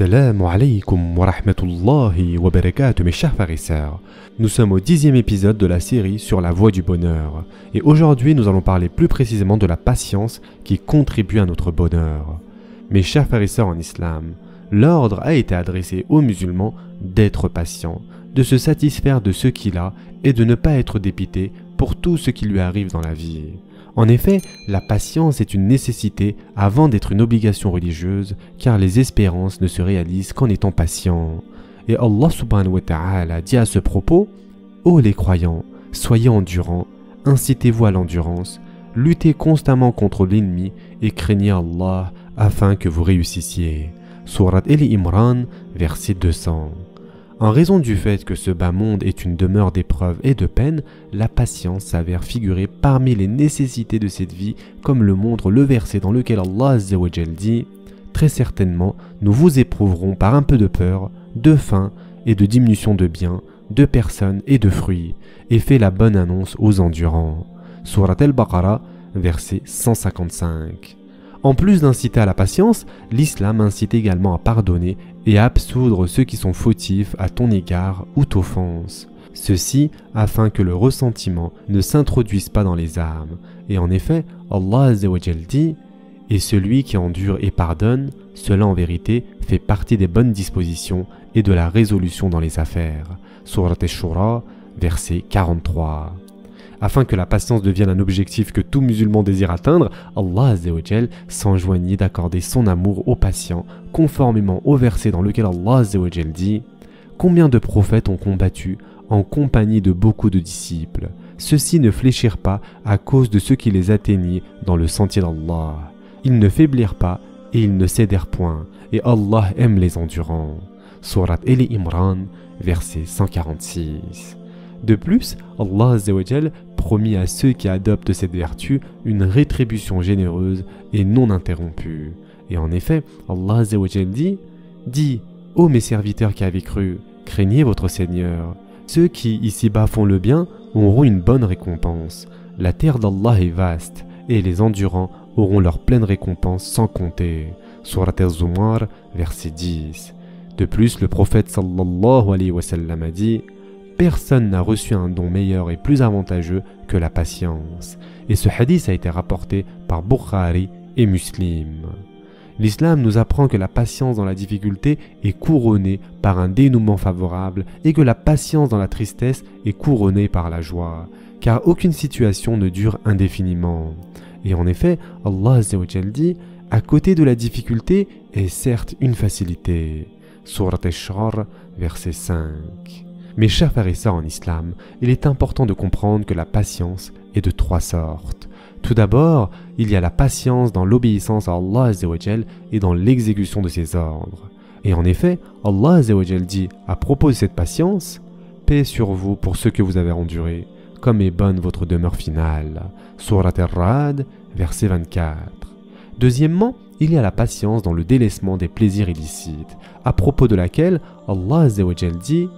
Assalamu alaikum wa rahmatullahi wa barakatuh mes chers sœurs. Nous sommes au dixième épisode de la série sur la voie du bonheur. Et aujourd'hui nous allons parler plus précisément de la patience qui contribue à notre bonheur. Mes chers sœurs en islam, l'ordre a été adressé aux musulmans d'être patients, de se satisfaire de ce qu'il a et de ne pas être dépité pour tout ce qui lui arrive dans la vie. En effet, la patience est une nécessité avant d'être une obligation religieuse, car les espérances ne se réalisent qu'en étant patient. Et Allah subhanahu wa ta'ala dit à ce propos Ô les croyants, soyez endurants, incitez-vous à l'endurance, luttez constamment contre l'ennemi et craignez Allah afin que vous réussissiez. Surat El Imran, verset 200. En raison du fait que ce bas monde est une demeure d'épreuves et de peines, la patience s'avère figurer parmi les nécessités de cette vie, comme le montre le verset dans lequel Allah dit Très certainement, nous vous éprouverons par un peu de peur, de faim et de diminution de biens, de personnes et de fruits, et fait la bonne annonce aux endurants. Surat al-Baqarah, verset 155. En plus d'inciter à la patience, l'islam incite également à pardonner et à absoudre ceux qui sont fautifs à ton égard ou t'offensent. Ceci afin que le ressentiment ne s'introduise pas dans les âmes. Et en effet, Allah dit Et celui qui endure et pardonne, cela en vérité fait partie des bonnes dispositions et de la résolution dans les affaires. Surat Shura, verset 43. Afin que la patience devienne un objectif que tout musulman désire atteindre, Allah s'enjoignit d'accorder son amour aux patients, conformément au verset dans lequel Allah dit Combien de prophètes ont combattu en compagnie de beaucoup de disciples? Ceux-ci ne fléchirent pas à cause de ce qui les atteignit dans le sentier d'Allah. Ils ne faiblirent pas et ils ne cédèrent point, et Allah aime les endurants. Surat El Imran, verset 146. De plus, Allah promis à ceux qui adoptent cette vertu une rétribution généreuse et non interrompue. Et en effet, Allah dit Dis, ô mes serviteurs qui avez cru, craignez votre Seigneur. Ceux qui ici-bas font le bien auront une bonne récompense. La terre d'Allah est vaste, et les endurants auront leur pleine récompense sans compter. Surat al-Zumar, verset 10. De plus, le prophète sallallahu alayhi wa sallam a dit personne n'a reçu un don meilleur et plus avantageux que la patience. Et ce hadith a été rapporté par Bukhari et Muslim. L'islam nous apprend que la patience dans la difficulté est couronnée par un dénouement favorable et que la patience dans la tristesse est couronnée par la joie, car aucune situation ne dure indéfiniment. Et en effet, Allah dit à côté de la difficulté est certes une facilité. Surat al verset 5. Mes chers sœurs en islam, il est important de comprendre que la patience est de trois sortes. Tout d'abord, il y a la patience dans l'obéissance à Allah et dans l'exécution de ses ordres. Et en effet, Allah dit à propos de cette patience Paix sur vous pour ce que vous avez enduré, comme est bonne votre demeure finale. Surat al-Rad, verset 24. Deuxièmement, il y a la patience dans le délaissement des plaisirs illicites, à propos de laquelle Allah dit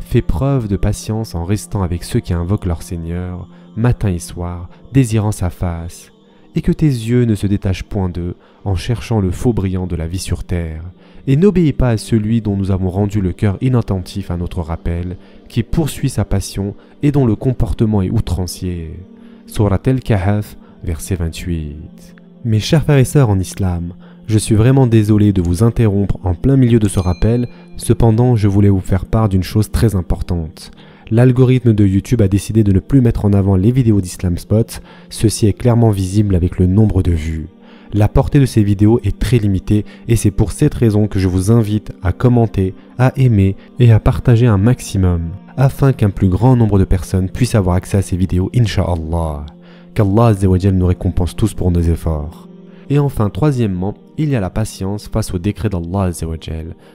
Fais preuve de patience en restant avec ceux qui invoquent leur Seigneur, matin et soir, désirant sa face, et que tes yeux ne se détachent point d'eux en cherchant le faux brillant de la vie sur terre, et n'obéis pas à celui dont nous avons rendu le cœur inattentif à notre rappel, qui poursuit sa passion et dont le comportement est outrancier. Surat el-Kahf, verset 28. Mes chers frères et sœurs en islam, je suis vraiment désolé de vous interrompre en plein milieu de ce rappel, cependant je voulais vous faire part d'une chose très importante. L'algorithme de YouTube a décidé de ne plus mettre en avant les vidéos d'Islam Spot, ceci est clairement visible avec le nombre de vues. La portée de ces vidéos est très limitée et c'est pour cette raison que je vous invite à commenter, à aimer et à partager un maximum afin qu'un plus grand nombre de personnes puissent avoir accès à ces vidéos, inshallah. Qu'Allah nous récompense tous pour nos efforts. Et enfin, troisièmement, il y a la patience face au décret d'Allah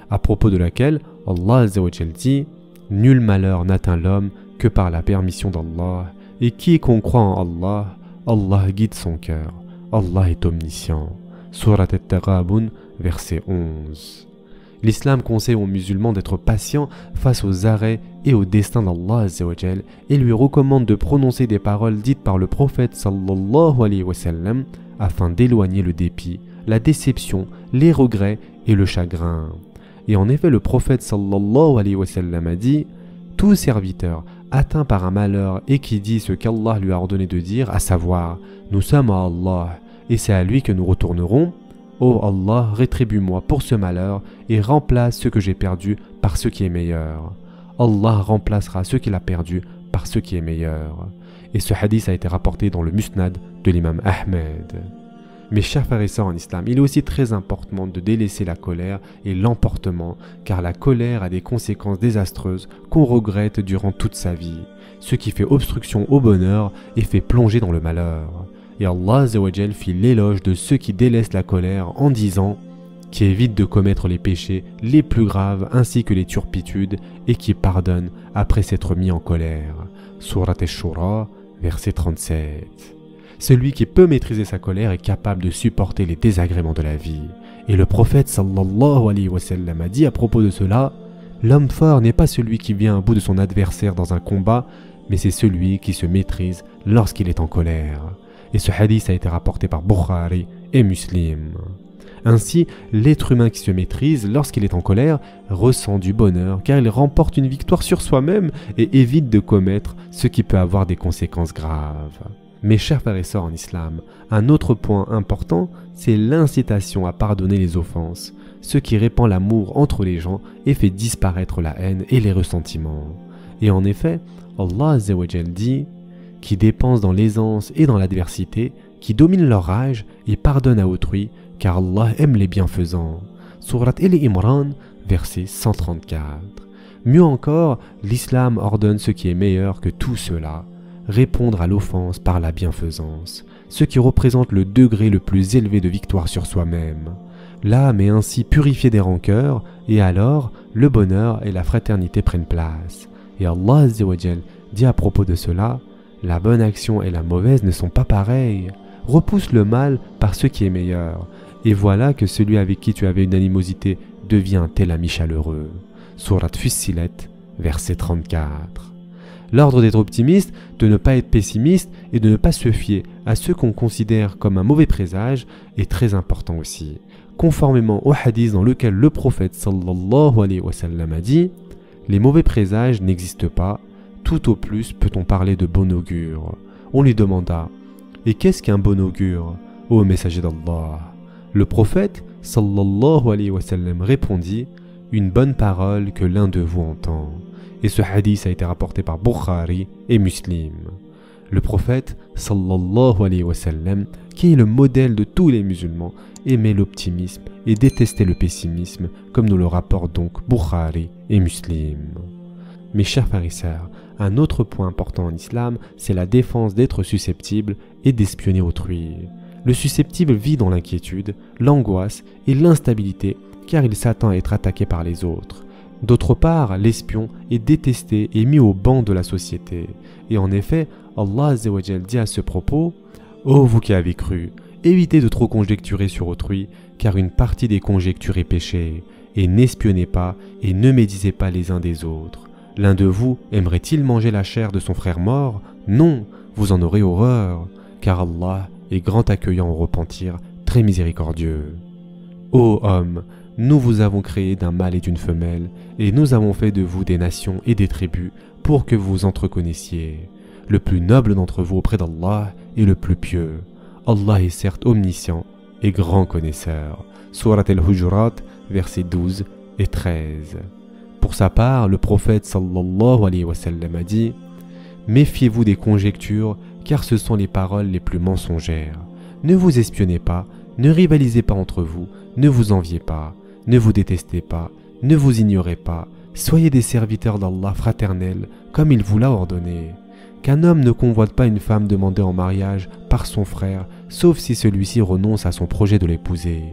à propos de laquelle Allah dit Nul malheur n'atteint l'homme que par la permission d'Allah, et quiconque croit en Allah, Allah guide son cœur. Allah est omniscient. Surat al-Taghabun, verset 11. L'islam conseille aux musulmans d'être patients face aux arrêts et au destin d'Allah et lui recommande de prononcer des paroles dites par le prophète afin d'éloigner le dépit, la déception, les regrets et le chagrin. Et en effet, le prophète sallallahu alayhi wa sallam a dit Tout serviteur atteint par un malheur et qui dit ce qu'Allah lui a ordonné de dire, à savoir Nous sommes à Allah et c'est à lui que nous retournerons. Ô oh Allah, rétribue-moi pour ce malheur et remplace ce que j'ai perdu par ce qui est meilleur. Allah remplacera ce qu'il a perdu par ce qui est meilleur. Et ce hadith a été rapporté dans le musnad de l'imam Ahmed. Mes chers frères en islam, il est aussi très important de délaisser la colère et l'emportement, car la colère a des conséquences désastreuses qu'on regrette durant toute sa vie, ce qui fait obstruction au bonheur et fait plonger dans le malheur. Et Allah fit l'éloge de ceux qui délaissent la colère en disant qui évitent de commettre les péchés les plus graves ainsi que les turpitudes et qui pardonnent après s'être mis en colère. Surat Ash-Shura, verset 37. Celui qui peut maîtriser sa colère est capable de supporter les désagréments de la vie. Et le prophète sallallahu alayhi wa sallam a dit à propos de cela L'homme fort n'est pas celui qui vient à bout de son adversaire dans un combat, mais c'est celui qui se maîtrise lorsqu'il est en colère. Et ce hadith a été rapporté par Bukhari et Muslim. Ainsi, l'être humain qui se maîtrise lorsqu'il est en colère ressent du bonheur car il remporte une victoire sur soi-même et évite de commettre ce qui peut avoir des conséquences graves. Mes chers frères en islam, un autre point important, c'est l'incitation à pardonner les offenses, ce qui répand l'amour entre les gens et fait disparaître la haine et les ressentiments. Et en effet, Allah dit qui dépense dans l'aisance et dans l'adversité, qui domine leur rage et pardonne à autrui, car Allah aime les bienfaisants. Surat El Imran, verset 134. Mieux encore, l'islam ordonne ce qui est meilleur que tout cela, répondre à l'offense par la bienfaisance, ce qui représente le degré le plus élevé de victoire sur soi-même. L'âme est ainsi purifiée des rancœurs, et alors le bonheur et la fraternité prennent place. Et Allah dit à propos de cela, la bonne action et la mauvaise ne sont pas pareilles. Repousse le mal par ce qui est meilleur, et voilà que celui avec qui tu avais une animosité devient tel ami chaleureux. Surat Fussilet, verset 34. L'ordre d'être optimiste, de ne pas être pessimiste et de ne pas se fier à ce qu'on considère comme un mauvais présage est très important aussi. Conformément au hadith dans lequel le prophète sallallahu alayhi wa sallam a dit Les mauvais présages n'existent pas, tout au plus peut-on parler de bon augure. On lui demanda Et qu'est-ce qu'un bon augure, ô messager d'Allah? Le prophète sallallahu alayhi wa sallam répondit Une bonne parole que l'un de vous entend et ce hadith a été rapporté par Bukhari et Muslim. Le prophète sallallahu alayhi wa sallam, qui est le modèle de tous les musulmans, aimait l'optimisme et détestait le pessimisme, comme nous le rapportent donc Bukhari et Muslim. Mes chers sœurs, un autre point important en islam, c'est la défense d'être susceptible et d'espionner autrui. Le susceptible vit dans l'inquiétude, l'angoisse et l'instabilité car il s'attend à être attaqué par les autres. D'autre part, l'espion est détesté et mis au banc de la société. Et en effet, Allah dit à ce propos Ô vous qui avez cru, évitez de trop conjecturer sur autrui, car une partie des conjectures est péché, et n'espionnez pas et ne médisez pas les uns des autres. L'un de vous aimerait-il manger la chair de son frère mort? Non, vous en aurez horreur, car Allah est grand accueillant au repentir, très miséricordieux. Ô homme, nous vous avons créé d'un mâle et d'une femelle, et nous avons fait de vous des nations et des tribus pour que vous entreconnaissiez. Le plus noble d'entre vous auprès d'Allah est le plus pieux. Allah est certes omniscient et grand connaisseur. Surat al-Hujurat, versets 12 et 13. Pour sa part, le prophète sallallahu alayhi wa sallam a dit Méfiez-vous des conjectures, car ce sont les paroles les plus mensongères. Ne vous espionnez pas, ne rivalisez pas entre vous, ne vous enviez pas, ne vous détestez pas, ne vous ignorez pas, soyez des serviteurs d'Allah fraternels, comme il vous l'a ordonné. Qu'un homme ne convoite pas une femme demandée en mariage par son frère, sauf si celui-ci renonce à son projet de l'épouser.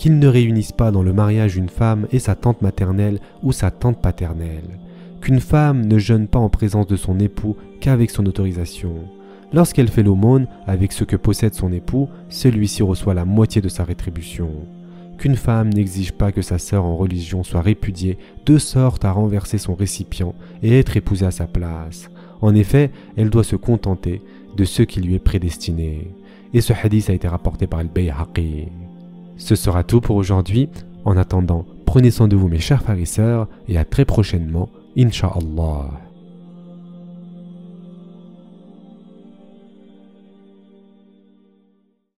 Qu'il ne réunisse pas dans le mariage une femme et sa tante maternelle ou sa tante paternelle. Qu'une femme ne jeûne pas en présence de son époux qu'avec son autorisation. Lorsqu'elle fait l'aumône avec ce que possède son époux, celui-ci reçoit la moitié de sa rétribution qu'une femme n'exige pas que sa sœur en religion soit répudiée de sorte à renverser son récipient et être épousée à sa place. En effet, elle doit se contenter de ce qui lui est prédestiné. Et ce hadith a été rapporté par El Bayhaqi. Ce sera tout pour aujourd'hui. En attendant, prenez soin de vous mes chers frères et à très prochainement, Inch'Allah.